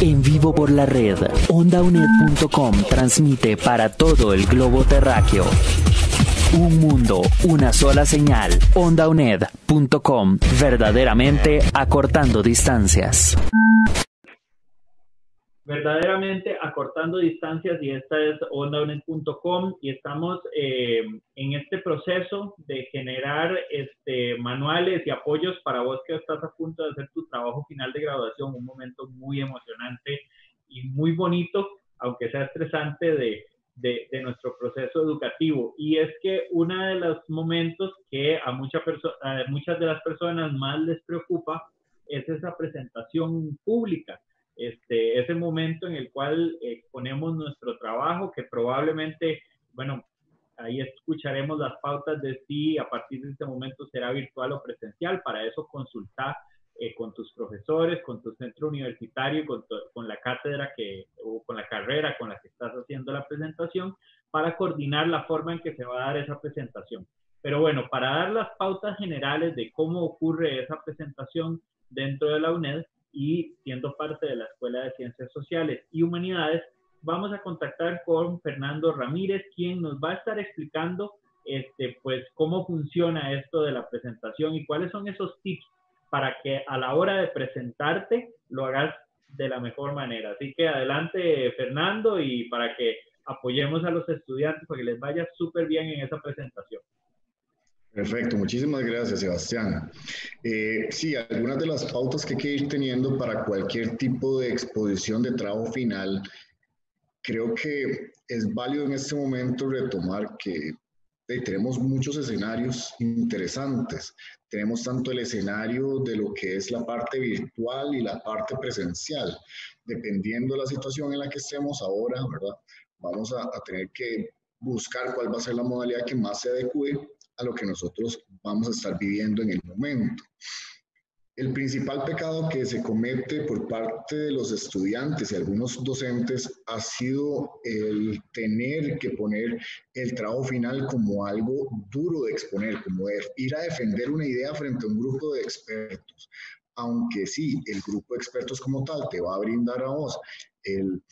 En vivo por la red, ondaunet.com transmite para todo el globo terráqueo. Un mundo, una sola señal. OndaUNED.com, verdaderamente acortando distancias verdaderamente acortando distancias y esta es ondaunet.com y estamos eh, en este proceso de generar este, manuales y apoyos para vos que estás a punto de hacer tu trabajo final de graduación, un momento muy emocionante y muy bonito, aunque sea estresante de nuestro proceso educativo. Y es que uno de los momentos que a, mucha a muchas de las personas más les preocupa es esa presentación pública este, ese momento en el cual exponemos nuestro trabajo, que probablemente, bueno, ahí escucharemos las pautas de si a partir de ese momento será virtual o presencial. Para eso consultar eh, con tus profesores, con tu centro universitario, con, con, la cátedra que, o con la carrera con la que estás haciendo la presentación, para coordinar la forma en que se va a dar esa presentación. Pero bueno, para dar las pautas generales de cómo ocurre esa presentación dentro de la UNED, y siendo parte de la Escuela de Ciencias Sociales y Humanidades, vamos a contactar con Fernando Ramírez, quien nos va a estar explicando este, pues, cómo funciona esto de la presentación y cuáles son esos tips para que a la hora de presentarte lo hagas de la mejor manera. Así que adelante, Fernando, y para que apoyemos a los estudiantes para que les vaya súper bien en esa presentación. Perfecto, muchísimas gracias Sebastián. Eh, sí, algunas de las pautas que hay que ir teniendo para cualquier tipo de exposición de trabajo final, creo que es válido en este momento retomar que tenemos muchos escenarios interesantes. Tenemos tanto el escenario de lo que es la parte virtual y la parte presencial. Dependiendo de la situación en la que estemos ahora, ¿verdad? Vamos a, a tener que buscar cuál va a ser la modalidad que más se adecue a lo que nosotros vamos a estar viviendo en el momento. El principal pecado que se comete por parte de los estudiantes y algunos docentes ha sido el tener que poner el trabajo final como algo duro de exponer, como ir a defender una idea frente a un grupo de expertos. Aunque sí, el grupo de expertos como tal te va a brindar a vos el,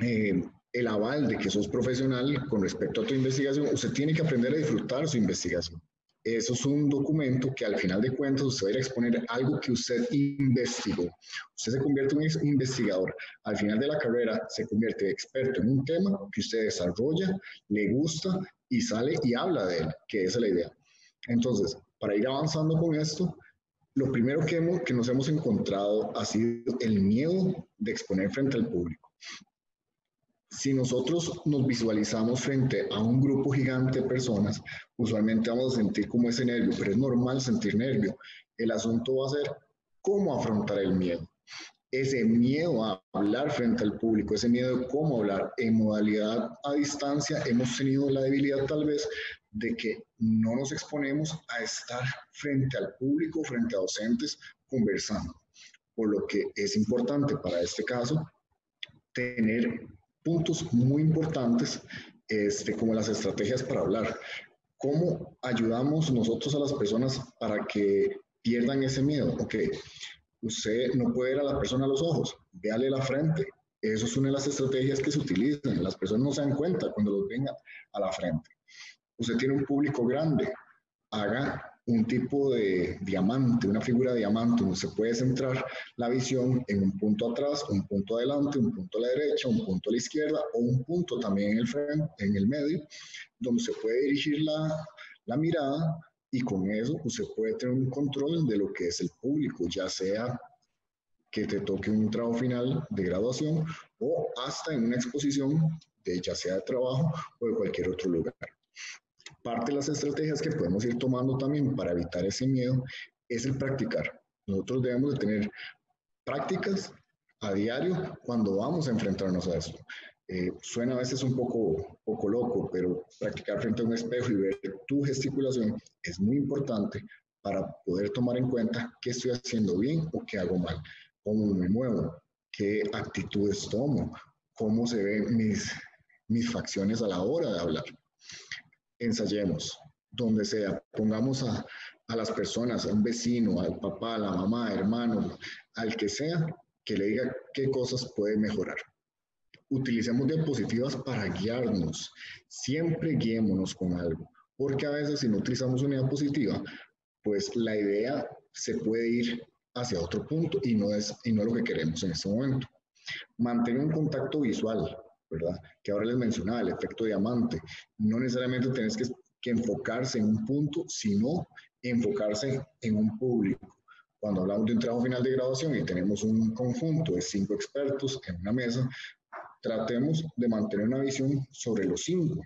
eh, el aval de que sos profesional con respecto a tu investigación, usted tiene que aprender a disfrutar su investigación. Eso es un documento que al final de cuentas usted va a ir a exponer algo que usted investigó. Usted se convierte en un investigador. Al final de la carrera se convierte en experto en un tema que usted desarrolla, le gusta y sale y habla de él, que es la idea. Entonces, para ir avanzando con esto, lo primero que, hemos, que nos hemos encontrado ha sido el miedo de exponer frente al público si nosotros nos visualizamos frente a un grupo gigante de personas, usualmente vamos a sentir como ese nervio, pero es normal sentir nervio. El asunto va a ser cómo afrontar el miedo. Ese miedo a hablar frente al público, ese miedo de cómo hablar en modalidad a distancia, hemos tenido la debilidad tal vez de que no nos exponemos a estar frente al público, frente a docentes, conversando. Por lo que es importante para este caso tener puntos muy importantes, este, como las estrategias para hablar. ¿Cómo ayudamos nosotros a las personas para que pierdan ese miedo? Ok, usted no puede ver a la persona a los ojos, véale la frente. Eso es una de las estrategias que se utilizan. Las personas no se dan cuenta cuando los vengan a la frente. Usted tiene un público grande, haga un tipo de diamante, una figura de diamante, donde se puede centrar la visión en un punto atrás, un punto adelante, un punto a la derecha, un punto a la izquierda o un punto también en el frente, en el medio, donde se puede dirigir la, la mirada y con eso usted puede tener un control de lo que es el público, ya sea que te toque un trabajo final de graduación o hasta en una exposición de ya sea de trabajo o de cualquier otro lugar. Parte de las estrategias que podemos ir tomando también para evitar ese miedo es el practicar. Nosotros debemos de tener prácticas a diario cuando vamos a enfrentarnos a esto. Eh, suena a veces un poco, poco loco, pero practicar frente a un espejo y ver tu gesticulación es muy importante para poder tomar en cuenta qué estoy haciendo bien o qué hago mal, cómo me muevo, qué actitudes tomo, cómo se ven mis, mis facciones a la hora de hablar ensayemos, donde sea, pongamos a, a las personas, a un vecino, al papá, a la mamá, hermano, al que sea, que le diga qué cosas puede mejorar. Utilicemos diapositivas para guiarnos. Siempre guiémonos con algo, porque a veces si no utilizamos una diapositiva, pues la idea se puede ir hacia otro punto y no es, y no lo que queremos en este momento. Mantener un contacto visual, ¿verdad? Que ahora les mencionaba, el efecto diamante. No necesariamente tenés que, que enfocarse en un punto, sino enfocarse en un público. Cuando hablamos de un trabajo final de graduación y tenemos un conjunto de cinco expertos en una mesa, tratemos de mantener una visión sobre los cinco.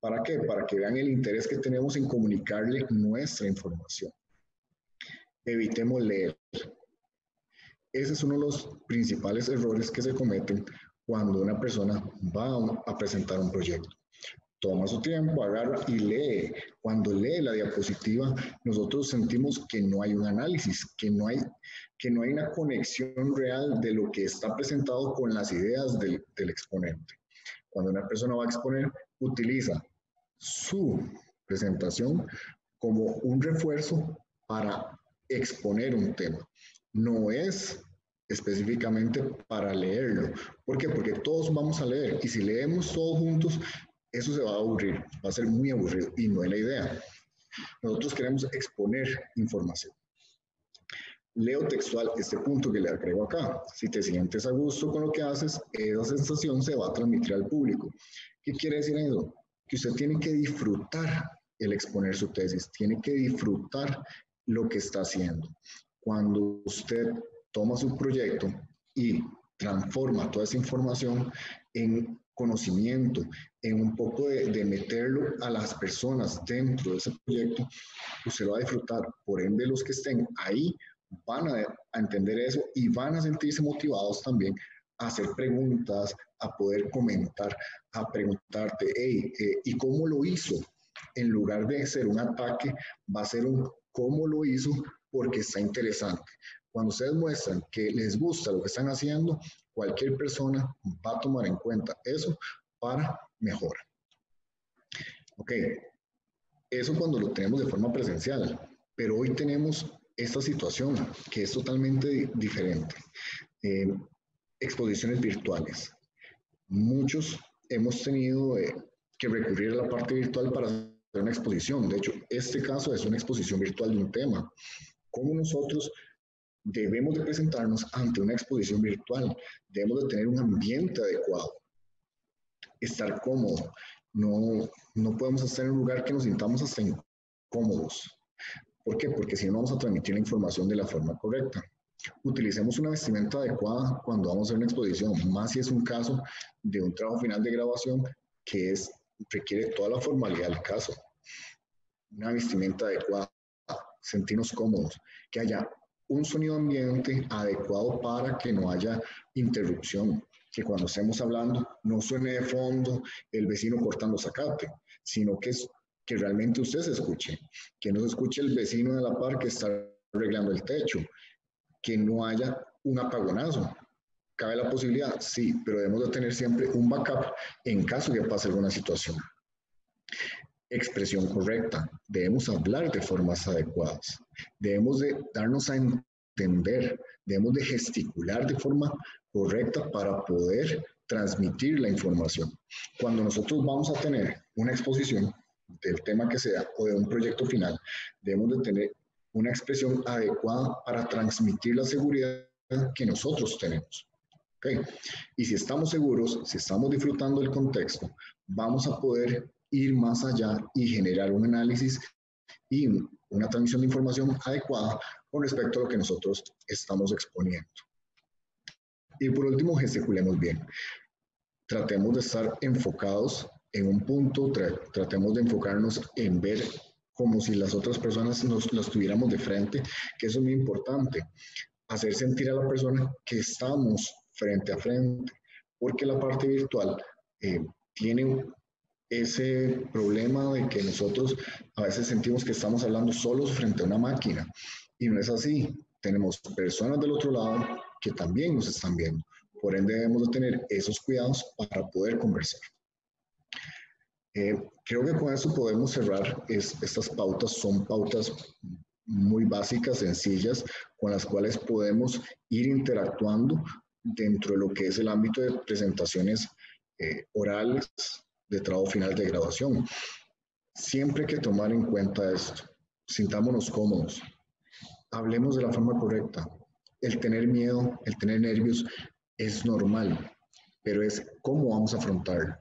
¿Para qué? Para que vean el interés que tenemos en comunicarle nuestra información. Evitemos leer. Ese es uno de los principales errores que se cometen cuando una persona va a presentar un proyecto toma su tiempo, agarra y lee. Cuando lee la diapositiva, nosotros sentimos que no hay un análisis, que no hay, que no hay una conexión real de lo que está presentado con las ideas del, del exponente. Cuando una persona va a exponer, utiliza su presentación como un refuerzo para exponer un tema. No es específicamente para leerlo. ¿Por qué? Porque todos vamos a leer y si leemos todos juntos, eso se va a aburrir, va a ser muy aburrido y no es la idea. Nosotros queremos exponer información. Leo textual este punto que le agrego acá. Si te sientes a gusto con lo que haces, esa sensación se va a transmitir al público. ¿Qué quiere decir eso? Que usted tiene que disfrutar el exponer su tesis, tiene que disfrutar lo que está haciendo. Cuando usted toma su proyecto y transforma toda esa información en conocimiento, en un poco de, meterlo a las personas dentro de ese proyecto, usted lo va a disfrutar. Por ende, los que estén ahí van a, entender eso y van a sentirse motivados también a hacer preguntas, a poder comentar, a preguntarte, hey, eh, ¿y cómo lo hizo? En lugar de ser un ataque, va a ser un cómo lo hizo porque está interesante. Cuando ustedes muestran que les gusta lo que están haciendo, cualquier persona va a tomar en cuenta eso para mejorar. Ok, eso cuando lo tenemos de forma presencial, pero hoy tenemos esta situación que es totalmente diferente. Eh, exposiciones virtuales. Muchos hemos tenido eh, que recurrir a la parte virtual para hacer una exposición. De hecho, este caso es una exposición virtual de un tema. ¿Cómo nosotros debemos de presentarnos ante una exposición virtual, debemos de tener un ambiente adecuado, estar cómodo, no, no podemos estar en un lugar que nos sintamos hasta incómodos. ¿Por qué? Porque si no vamos a transmitir la información de la forma correcta. Utilicemos una vestimenta adecuada cuando vamos a hacer una exposición, más si es un caso de un trabajo final de grabación que es, requiere toda la formalidad del caso. Una vestimenta adecuada, sentirnos cómodos, que haya un sonido ambiente adecuado para que no haya interrupción, que cuando estemos hablando no suene de fondo el vecino cortando zacate, sino que, que realmente usted se escuche, que no se escuche el vecino de la par que está arreglando el techo, que no haya un apagonazo. ¿Cabe la posibilidad? Sí, pero debemos de tener siempre un backup en caso de que pase alguna situación. Expresión correcta. Debemos hablar de formas adecuadas. Debemos de darnos a entender, debemos de gesticular de forma correcta para poder transmitir la información. Cuando nosotros vamos a tener una exposición del tema que sea o de un proyecto final, debemos de tener una expresión adecuada para transmitir la seguridad que nosotros tenemos. ¿Okay? Y si estamos seguros, si estamos disfrutando del contexto, vamos a poder ir más allá y generar un análisis y una transmisión de información adecuada con respecto a lo que nosotros estamos exponiendo. Y por último, gesticulemos bien. Tratemos de estar enfocados en un punto, tratemos de enfocarnos en ver como si las otras personas nos las tuviéramos de frente, que eso es muy importante. Hacer sentir a la persona que estamos frente a frente, porque la parte virtual eh, tiene ese problema de que nosotros a veces sentimos que estamos hablando solos frente a una máquina y no es así. Tenemos personas del otro lado que también nos están viendo. Por ende debemos de tener esos cuidados para poder conversar. Eh, creo que con eso podemos cerrar. Es, estas pautas son pautas muy básicas, sencillas, con las cuales podemos ir interactuando dentro de lo que es el ámbito de presentaciones eh, orales de trabajo final de graduación. Siempre hay que tomar en cuenta esto. Sintámonos cómodos. Hablemos de la forma correcta. El tener miedo, el tener nervios es normal, pero es cómo vamos a afrontarlo.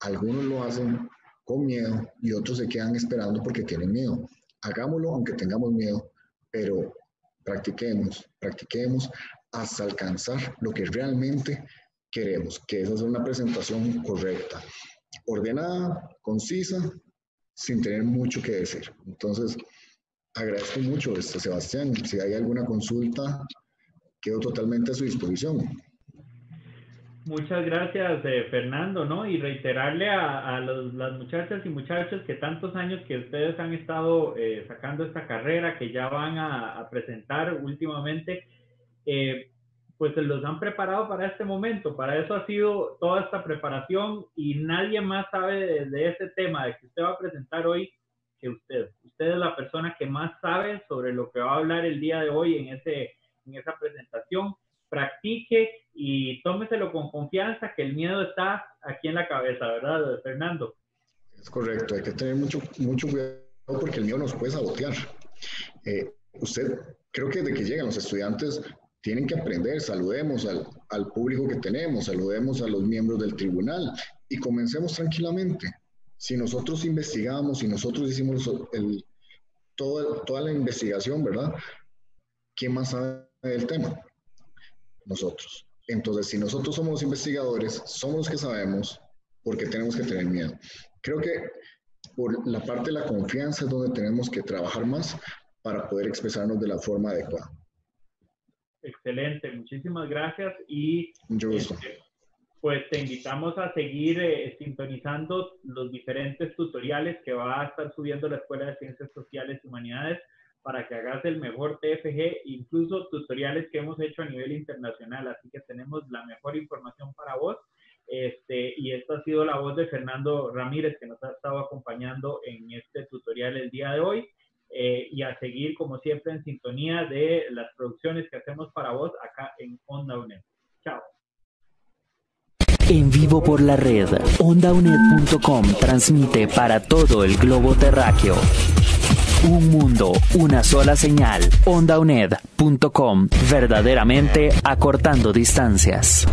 Algunos lo hacen con miedo y otros se quedan esperando porque tienen miedo. Hagámoslo aunque tengamos miedo, pero practiquemos, practiquemos hasta alcanzar lo que realmente queremos, que es hacer una presentación correcta, ordenada, concisa, sin tener mucho que decir. Entonces, agradezco mucho, este, Sebastián. Si hay alguna consulta, quedo totalmente a su disposición. Muchas gracias, eh, Fernando, ¿no? Y reiterarle a, las muchachas y muchachos que tantos años que ustedes han estado eh, sacando esta carrera, que ya van a, presentar últimamente, eh, pues los han preparado para este momento. Para eso ha sido toda esta preparación y nadie más sabe de, de este tema, de que usted va a presentar hoy, que usted. Usted es la persona que más sabe sobre lo que va a hablar el día de hoy en, ese, en esa presentación practique y tómeselo con confianza, que el miedo está aquí en la cabeza, ¿verdad, Fernando? Es correcto, hay que tener mucho, mucho cuidado porque el miedo nos puede sabotear. Eh, usted, creo que desde que llegan los estudiantes, tienen que aprender, saludemos al, al, público que tenemos, saludemos a los miembros del tribunal y comencemos tranquilamente. Si nosotros investigamos, si nosotros hicimos el, todo, toda la investigación, ¿verdad? ¿Quién más sabe del tema? nosotros. Entonces, si nosotros somos los investigadores, somos los que sabemos, porque tenemos que tener miedo. Creo que por la parte de la confianza es donde tenemos que trabajar más para poder expresarnos de la forma adecuada. Excelente, muchísimas gracias y Mucho gusto. Este, pues te invitamos a seguir eh, sintonizando los diferentes tutoriales que va a estar subiendo la Escuela de Ciencias Sociales y Humanidades para que hagas el mejor TFG, incluso tutoriales que hemos hecho a nivel internacional. Así que tenemos la mejor información para vos. Este, y esta ha sido la voz de Fernando Ramírez que nos ha estado acompañando en este tutorial el día de hoy. Eh, y a seguir, como siempre, en sintonía de las producciones que hacemos para vos acá en Onda UNED. Chao. En vivo por la red, ondaunet.com transmite para todo el globo terráqueo. Un mundo, una sola señal. OndaUNED.com. Verdaderamente acortando distancias.